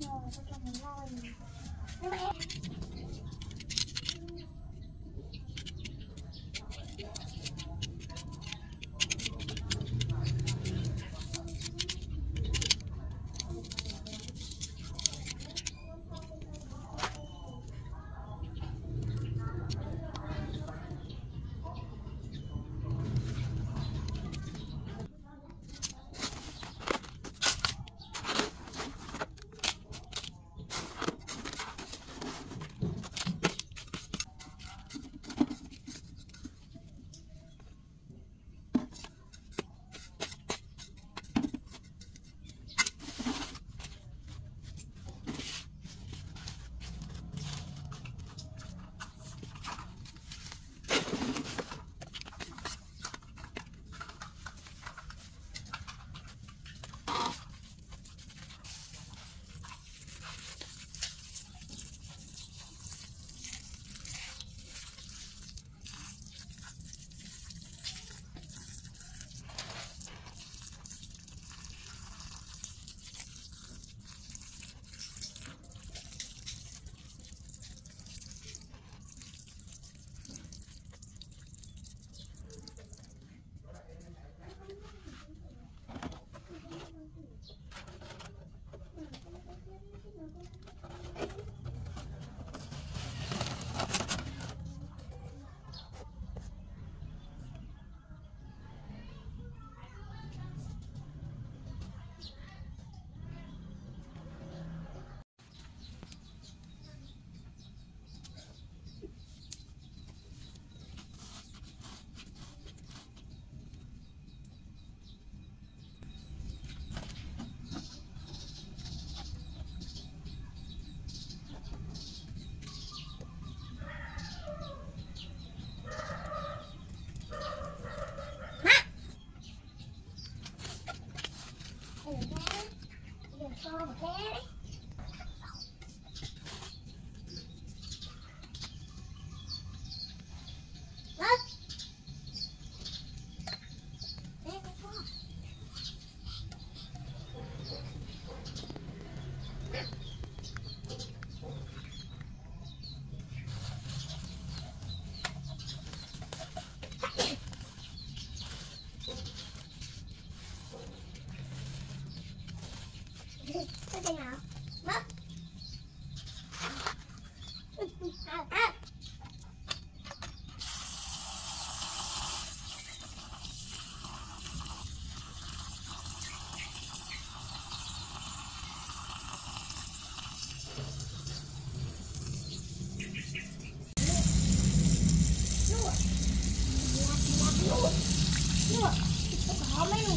Rồi, cho mình lôi strawberry? ไม่เป็นหนาวมาลูกลูกลูกลูกเขาไม่หลุ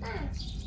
Mm.